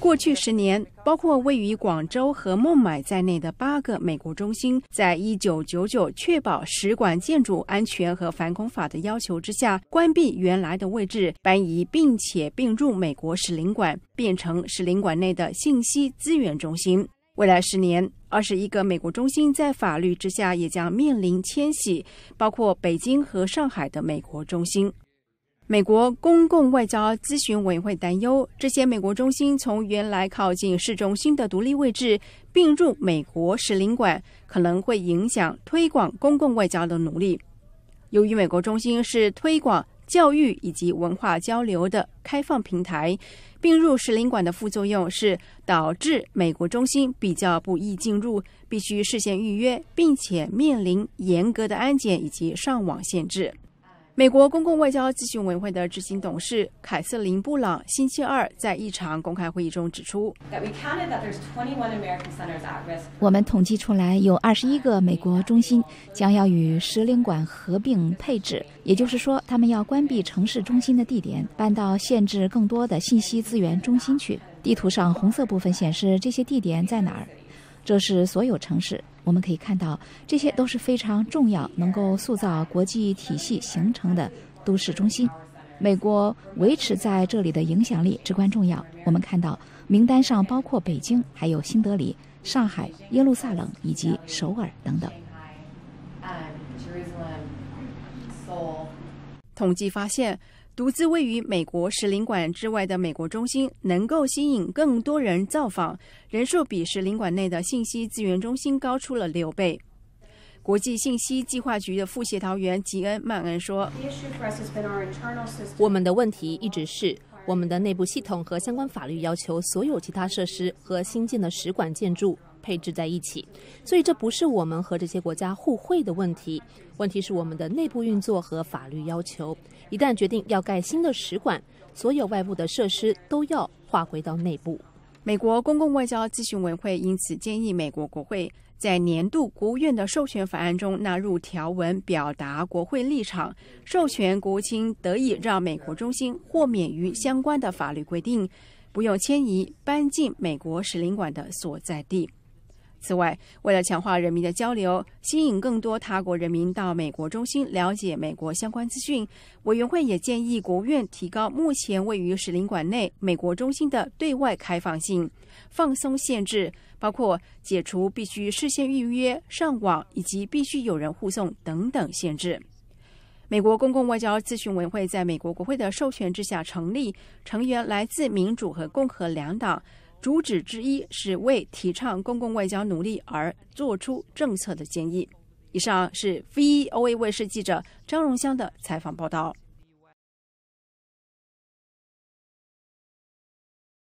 过去十年，包括位于广州和孟买在内的八个美国中心，在一九九九确保使馆建筑安全和反恐法的要求之下，关闭原来的位置，搬移并且并入美国使领馆，变成使领馆内的信息资源中心。未来十年，二十一个美国中心在法律之下也将面临迁徙，包括北京和上海的美国中心。美国公共外交咨询委员会担忧，这些美国中心从原来靠近市中心的独立位置并入美国使领馆，可能会影响推广公共外交的努力。由于美国中心是推广教育以及文化交流的开放平台，并入使领馆的副作用是导致美国中心比较不易进入，必须事先预约，并且面临严格的安检以及上网限制。美国公共外交咨询委员会的执行董事凯瑟琳·布朗星期二在一场公开会议中指出，我们统计出来有二十一个美国中心将要与使领馆合并配置，也就是说，他们要关闭城市中心的地点，搬到限制更多的信息资源中心去。地图上红色部分显示这些地点在哪儿，这是所有城市。我们可以看到，这些都是非常重要、能够塑造国际体系形成的都市中心。美国维持在这里的影响力至关重要。我们看到名单上包括北京、还有新德里、上海、耶路撒冷以及首尔等等。统计发现。独自位于美国使领馆之外的美国中心，能够吸引更多人造访，人数比使领馆内的信息资源中心高出了六倍。国际信息计划局的副协调员吉恩·曼恩说：“我们的问题一直是我们的内部系统和相关法律要求所有其他设施和新建的使馆建筑。”配置在一起，所以这不是我们和这些国家互惠的问题，问题是我们的内部运作和法律要求。一旦决定要盖新的使馆，所有外部的设施都要划归到内部。美国公共外交咨询委员会因此建议美国国会在年度国务院的授权法案中纳入条文，表达国会立场，授权国务卿得以让美国中心豁免于相关的法律规定，不用迁移搬进美国使领馆的所在地。此外，为了强化人民的交流，吸引更多他国人民到美国中心了解美国相关资讯，委员会也建议国务院提高目前位于使领馆内美国中心的对外开放性，放松限制，包括解除必须事先预约、上网以及必须有人护送等等限制。美国公共外交咨询委员会在美国国会的授权之下成立，成员来自民主和共和两党。主旨之一是为提倡公共外交努力而做出政策的建议。以上是 VOA 卫视记者张荣香的采访报道。